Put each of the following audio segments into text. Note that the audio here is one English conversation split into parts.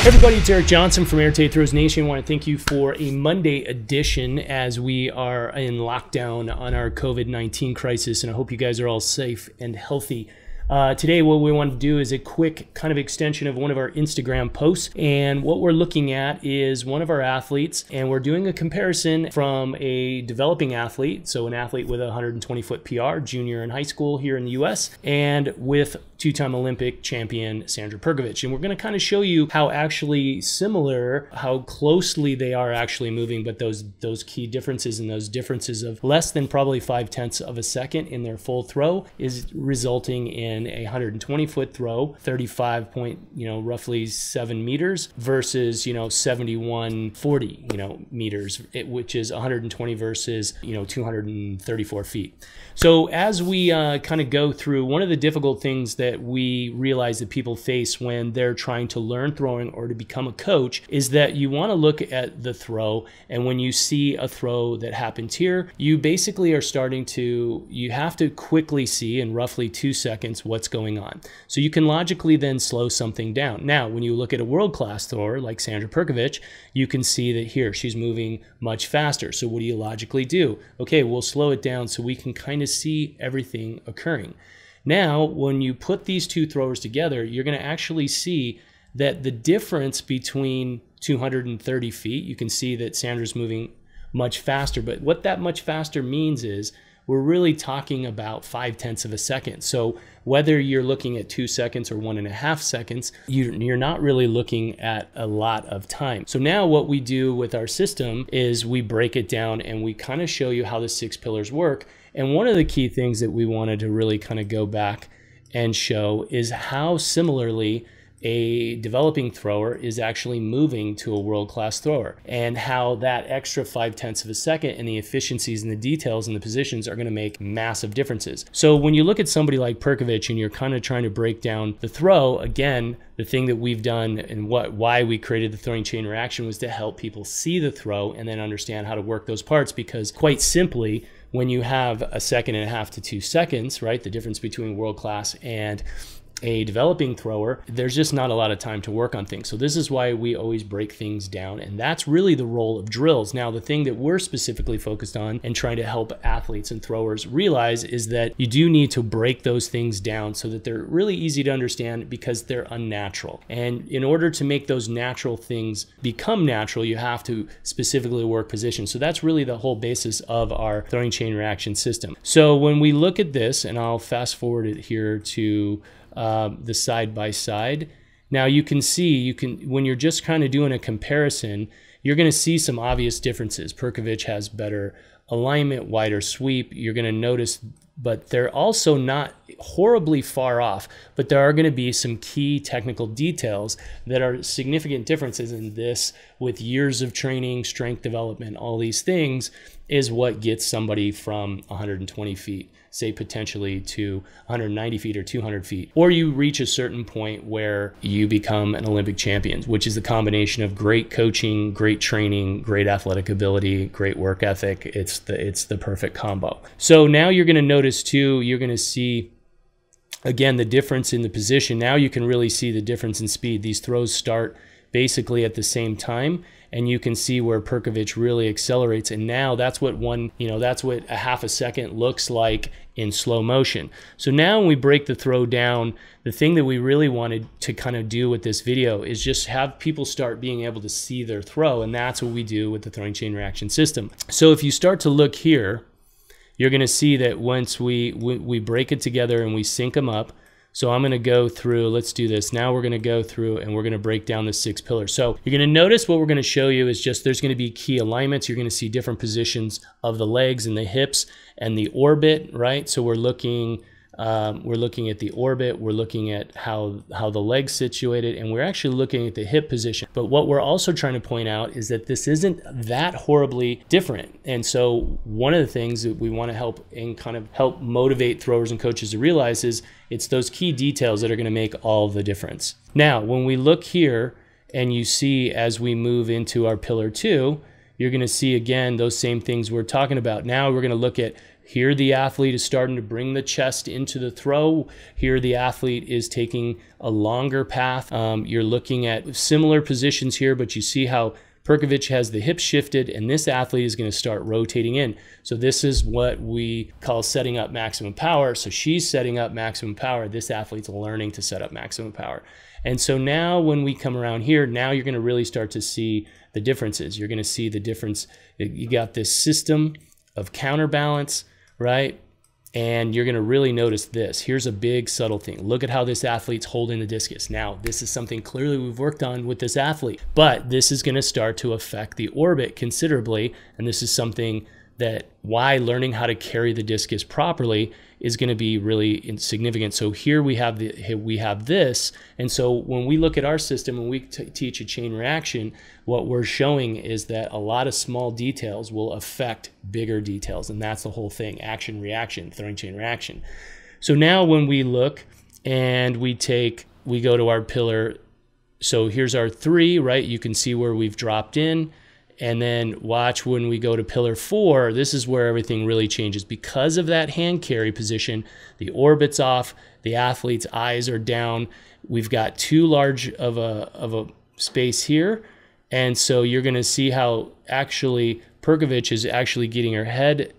Hey everybody, it's Eric Johnson from Arete Throws Nation. I want to thank you for a Monday edition as we are in lockdown on our COVID 19 crisis, and I hope you guys are all safe and healthy. Uh, today, what we want to do is a quick kind of extension of one of our Instagram posts. And what we're looking at is one of our athletes, and we're doing a comparison from a developing athlete, so an athlete with a 120 foot PR, junior in high school here in the US, and with two time Olympic champion Sandra Perkovic. And we're going to kind of show you how actually similar, how closely they are actually moving, but those, those key differences and those differences of less than probably five tenths of a second in their full throw is resulting in a 120 foot throw, 35 point, you know, roughly seven meters versus, you know, 7140, you know, meters, which is 120 versus, you know, 234 feet. So as we uh, kind of go through, one of the difficult things that we realize that people face when they're trying to learn throwing or to become a coach is that you want to look at the throw, and when you see a throw that happens here, you basically are starting to, you have to quickly see in roughly two seconds what's going on. So you can logically then slow something down. Now, when you look at a world-class thrower like Sandra Perkovic, you can see that here she's moving much faster. So what do you logically do? Okay, we'll slow it down so we can kind of see everything occurring. Now, when you put these two throwers together, you're going to actually see that the difference between 230 feet, you can see that Sandra's moving much faster. But what that much faster means is we're really talking about five tenths of a second. So whether you're looking at two seconds or one and a half seconds, you're not really looking at a lot of time. So now what we do with our system is we break it down and we kind of show you how the six pillars work. And one of the key things that we wanted to really kind of go back and show is how similarly a developing thrower is actually moving to a world-class thrower and how that extra five tenths of a second and the efficiencies and the details and the positions are going to make massive differences. So when you look at somebody like Perkovic and you're kind of trying to break down the throw again the thing that we've done and what why we created the throwing chain reaction was to help people see the throw and then understand how to work those parts because quite simply when you have a second and a half to two seconds right the difference between world class and a developing thrower, there's just not a lot of time to work on things. So this is why we always break things down. And that's really the role of drills. Now, the thing that we're specifically focused on and trying to help athletes and throwers realize is that you do need to break those things down so that they're really easy to understand because they're unnatural. And in order to make those natural things become natural, you have to specifically work position. So that's really the whole basis of our throwing chain reaction system. So when we look at this, and I'll fast forward it here to um, the side by side. Now you can see you can when you're just kind of doing a comparison, you're going to see some obvious differences. Perkovic has better alignment, wider sweep. You're going to notice, but they're also not horribly far off. But there are going to be some key technical details that are significant differences in this with years of training, strength development, all these things is what gets somebody from 120 feet say potentially to 190 feet or 200 feet, or you reach a certain point where you become an Olympic champion, which is the combination of great coaching, great training, great athletic ability, great work ethic. It's the it's the perfect combo. So now you're going to notice too, you're going to see again the difference in the position. Now you can really see the difference in speed. These throws start basically at the same time and you can see where Perkovic really accelerates. And now that's what one, you know, that's what a half a second looks like in slow motion. So now when we break the throw down, the thing that we really wanted to kind of do with this video is just have people start being able to see their throw. And that's what we do with the throwing chain reaction system. So if you start to look here, you're going to see that once we, we, we break it together and we sync them up, so I'm going to go through, let's do this. Now we're going to go through and we're going to break down the six pillars. So you're going to notice what we're going to show you is just there's going to be key alignments. You're going to see different positions of the legs and the hips and the orbit, right? So we're looking um, we're looking at the orbit, we're looking at how, how the leg's situated, and we're actually looking at the hip position. But what we're also trying to point out is that this isn't that horribly different. And so one of the things that we want to help and kind of help motivate throwers and coaches to realize is it's those key details that are going to make all the difference. Now, when we look here and you see as we move into our pillar two, you're going to see again those same things we're talking about. Now we're going to look at here the athlete is starting to bring the chest into the throw. Here the athlete is taking a longer path. Um, you're looking at similar positions here, but you see how Perkovic has the hips shifted, and this athlete is going to start rotating in. So this is what we call setting up maximum power. So she's setting up maximum power. This athlete's learning to set up maximum power. And so now when we come around here, now you're going to really start to see the differences. You're going to see the difference. You got this system of counterbalance right? And you're going to really notice this. Here's a big subtle thing. Look at how this athlete's holding the discus. Now, this is something clearly we've worked on with this athlete, but this is going to start to affect the orbit considerably. And this is something that why learning how to carry the discus properly is going to be really significant. So here we have the we have this, and so when we look at our system and we teach a chain reaction, what we're showing is that a lot of small details will affect bigger details, and that's the whole thing: action reaction, throwing chain reaction. So now when we look and we take we go to our pillar. So here's our three, right? You can see where we've dropped in and then watch when we go to pillar four, this is where everything really changes. Because of that hand carry position, the orbit's off, the athlete's eyes are down. We've got too large of a, of a space here. And so you're going to see how actually Perkovic is actually getting her head,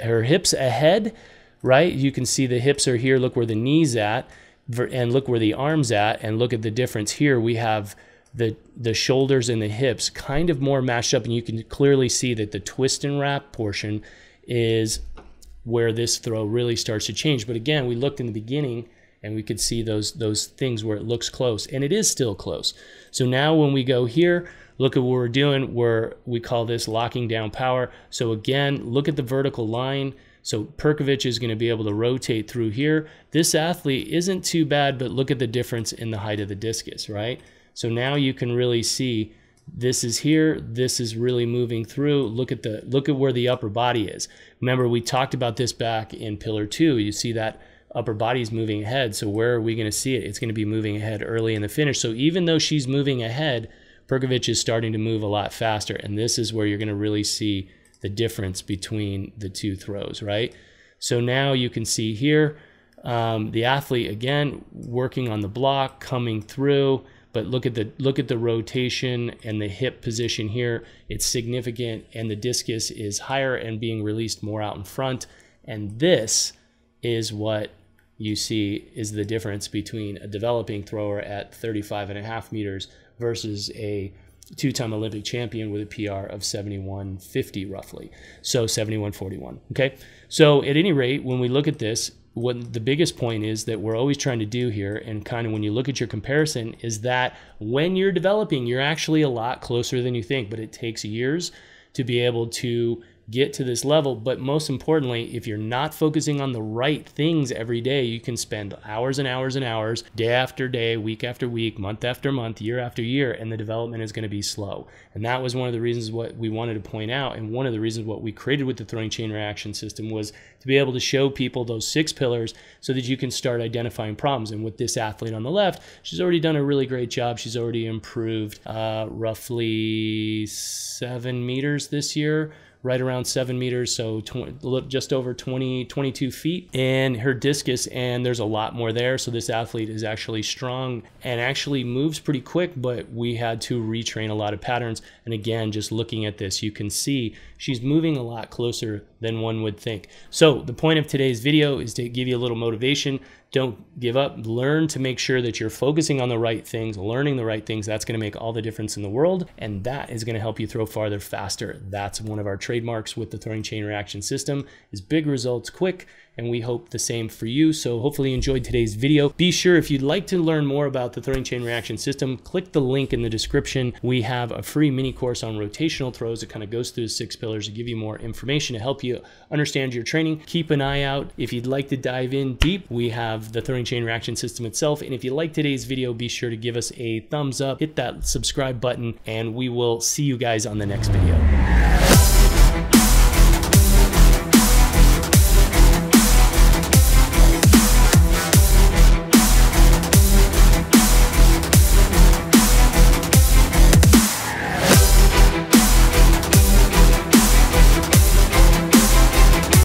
her hips ahead, right? You can see the hips are here. Look where the knee's at and look where the arm's at. And look at the difference here. We have the the shoulders and the hips kind of more mashed up and you can clearly see that the twist and wrap portion is where this throw really starts to change but again we looked in the beginning and we could see those those things where it looks close and it is still close so now when we go here look at what we're doing where we call this locking down power so again look at the vertical line so Perkovic is going to be able to rotate through here. This athlete isn't too bad, but look at the difference in the height of the discus, right? So now you can really see this is here, this is really moving through. Look at the look at where the upper body is. Remember we talked about this back in pillar 2. You see that upper body is moving ahead. So where are we going to see it? It's going to be moving ahead early in the finish. So even though she's moving ahead, Perkovic is starting to move a lot faster. And this is where you're going to really see the difference between the two throws, right? So now you can see here um, the athlete again working on the block, coming through. But look at the look at the rotation and the hip position here. It's significant, and the discus is higher and being released more out in front. And this is what you see is the difference between a developing thrower at 35 and a half meters versus a two-time Olympic champion with a PR of 71.50 roughly. So 71.41. Okay. So at any rate, when we look at this, what the biggest point is that we're always trying to do here and kind of when you look at your comparison is that when you're developing you're actually a lot closer than you think but it takes years to be able to get to this level. But most importantly, if you're not focusing on the right things every day, you can spend hours and hours and hours, day after day, week after week, month after month, year after year, and the development is going to be slow. And that was one of the reasons what we wanted to point out. And one of the reasons what we created with the throwing chain reaction system was to be able to show people those six pillars so that you can start identifying problems. And with this athlete on the left, she's already done a really great job. She's already improved uh, roughly seven meters this year right around seven meters, so tw- just over 20, 22 feet, and her discus, and there's a lot more there. So this athlete is actually strong and actually moves pretty quick, but we had to retrain a lot of patterns. And again, just looking at this, you can see she's moving a lot closer than one would think. So the point of today's video is to give you a little motivation don't give up. Learn to make sure that you're focusing on the right things, learning the right things. That's going to make all the difference in the world. And that is going to help you throw farther faster. That's one of our trademarks with the throwing chain reaction system is big results quick and we hope the same for you. So hopefully you enjoyed today's video. Be sure if you'd like to learn more about the throwing chain reaction system, click the link in the description. We have a free mini course on rotational throws that kind of goes through the six pillars to give you more information to help you understand your training. Keep an eye out. If you'd like to dive in deep, we have the throwing chain reaction system itself. And if you like today's video, be sure to give us a thumbs up, hit that subscribe button, and we will see you guys on the next video.